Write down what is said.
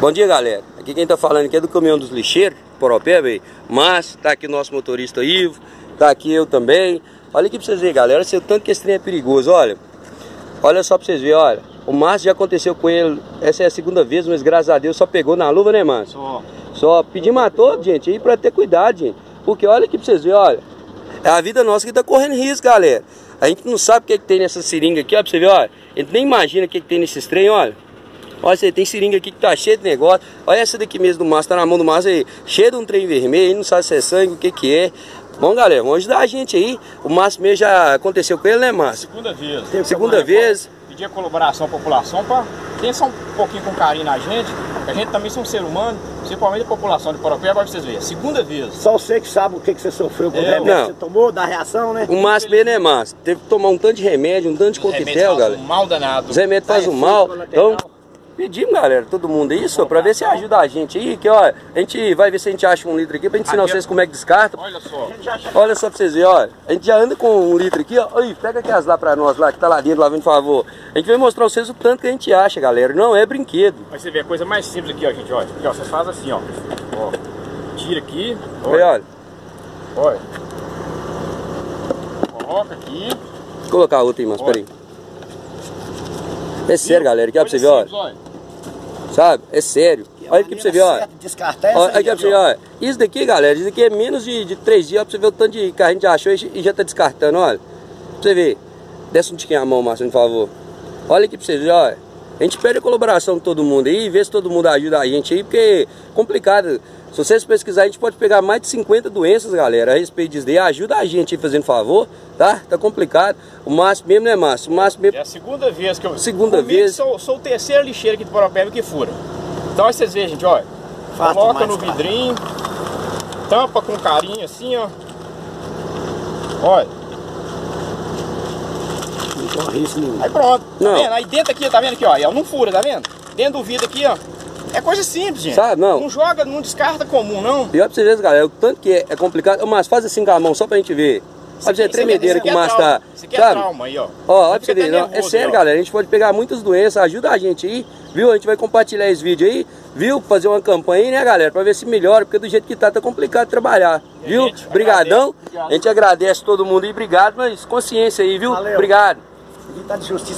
Bom dia, galera. Aqui quem tá falando aqui é do caminhão dos lixeiros, Poropé, velho. Mas tá aqui nosso motorista Ivo, tá aqui eu também. Olha aqui pra vocês verem, galera. Olha o tanto que esse trem é perigoso, olha. Olha só pra vocês verem, olha. O Márcio já aconteceu com ele, essa é a segunda vez, mas graças a Deus só pegou na luva, né, Márcio? Só. Só pedimos a todos, gente, aí pra ter cuidado, gente. Porque olha aqui pra vocês verem, olha. É a vida nossa que tá correndo risco, galera. A gente não sabe o que, é que tem nessa seringa aqui, ó, pra você ver, olha. A gente nem imagina o que, é que tem nesse trem, olha. Olha, você tem seringa aqui que tá cheia de negócio. Olha essa daqui mesmo do Márcio, tá na mão do Márcio aí, cheia de um trem vermelho, não sabe se é sangue, o que que é. Bom, galera, vamos ajudar a gente aí. O Márcio mesmo já aconteceu com ele, né, Márcio? Segunda vez. Segunda vez. Pedir a colaboração à população para pensar um pouquinho com carinho na gente. A gente também é um ser humano, principalmente a população de Poropé, agora vocês verem. Segunda vez. Só você que sabe o que, que você sofreu com o É, remédio não. que você tomou, da reação, né? O Márcio mesmo, né, Márcio? Teve que tomar um tanto de remédio, um tanto de coquetel, galera. um mal danado. Os remédios fazem um efeito mal. Então, pedimos, galera, todo mundo isso, pra ver se ajuda a gente aí. Que, ó, a gente vai ver se a gente acha um litro aqui pra gente ensinar Aqui é- vocês como é que descarta. Olha só. Olha só pra vocês verem, olha. A gente já anda com um litro aqui, ó. Aí, pega aquelas lá pra nós, lá, que tá lá dentro, lá, vem, por favor. A gente vai mostrar pra vocês o tanto que a gente acha, galera. Não é brinquedo. Mas você vê a coisa mais simples aqui, ó, gente, olha. Aqui, ó, vocês fazem assim, ó. Ó. Tira aqui. Olha, olha. Olha. Coloca aqui. Vou colocar outra aí, mas peraí. É sério, galera. Aqui, ó, pra você ver, olha. Sabe? É sério. Olha aqui pra você ver, olha. Aqui pra você ver, ó. olha. Isso daqui, galera, isso daqui é menos de, de três dias pra você ver o tanto de que a gente já achou e já tá descartando, olha. Pra você ver. Desce um tiquinho a mão, Márcio, por favor. Olha aqui pra você ver, olha. A gente pede a colaboração de todo mundo aí, vê se todo mundo ajuda a gente aí, porque é complicado. Se vocês pesquisarem, a gente pode pegar mais de 50 doenças, galera, a respeito disso daí. Ajuda a gente aí fazendo favor, tá? Tá complicado. O Márcio mesmo, né, Márcio? O Márcio mesmo. É a segunda vez que eu. Segunda comigo vez. Sou, sou o terceiro lixeiro aqui de Poropébe que fura. Então aí vocês veem, gente, olha. Faz Coloca no cara. vidrinho, tampa com carinho assim, ó. Olha, Não corre risco nenhum. aí pronto. Tá Não. vendo? Aí dentro aqui, tá vendo aqui, ó? Ela não fura, tá vendo? Dentro do vidro aqui, ó. É coisa simples, gente. Sabe, não. Não joga, não descarta comum, não. E olha pra vocês verem, galera, o tanto que é, é complicado. Márcio, faz assim com a mão, só pra gente ver. Olha pra você, a tremedeira que o Márcio tá. Isso aqui é Sabe? trauma aí, ó. Ó, olha pra você ver, até não, é sério, ó. galera. A gente pode pegar muitas doenças, ajuda a gente aí, viu? A gente vai compartilhar esse vídeo aí, viu? Fazer uma campanha aí, né, galera? Pra ver se melhora, porque do jeito que tá, tá complicado trabalhar, E viu? gente Obrigadão. Obrigado. A gente agradece todo mundo aí, obrigado, mas consciência aí, viu? Valeu. Obrigado. Aqui tá de justiça.